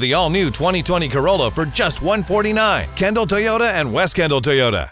The all-new 2020 Corolla for just $149. Kendall Toyota and West Kendall Toyota.